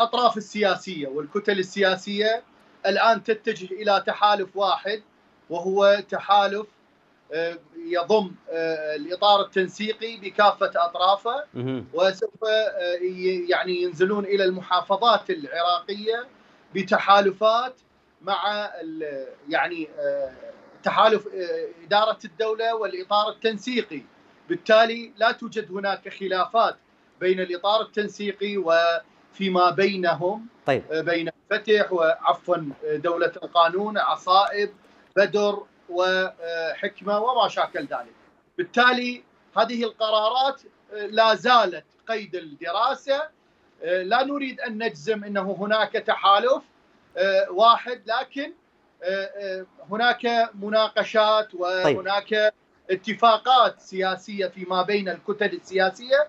الأطراف السياسية والكتل السياسية الآن تتجه إلى تحالف واحد وهو تحالف آه، يضم آه، الإطار التنسيقي بكافة أطرافه وسوف آه، يعني ينزلون إلى المحافظات العراقية بتحالفات مع يعني تحالف إدارة الدولة والإطار التنسيقي. بالتالي لا توجد هناك خلافات بين الإطار التنسيقي وفيما بينهم طيب. بين فتح وعفوا دولة القانون عصائب بدر وحكمه وما شاكل ذلك. بالتالي هذه القرارات لا زالت قيد الدراسة. لا نريد أن نجزم إنه هناك تحالف واحد لكن هناك مناقشات وهناك اتفاقات سياسية فيما بين الكتل السياسية.